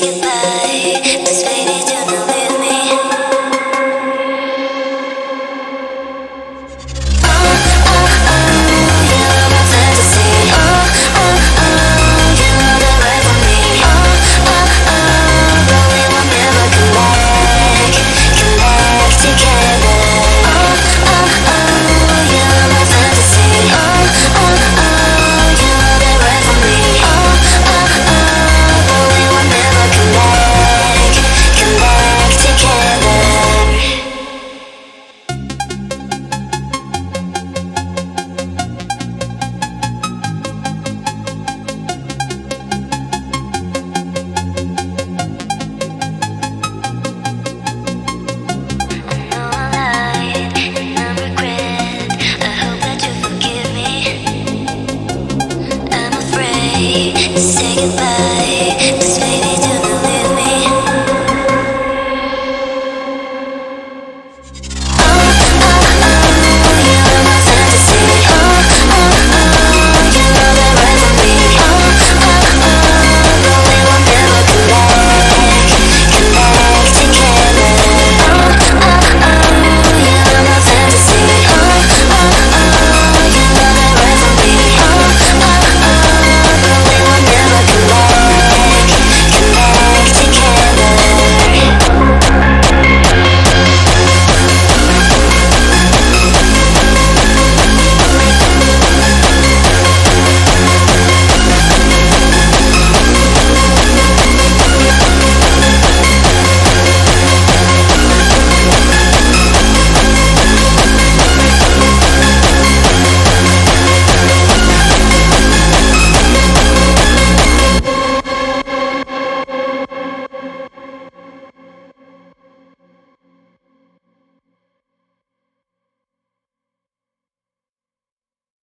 goodbye. This Say goodbye.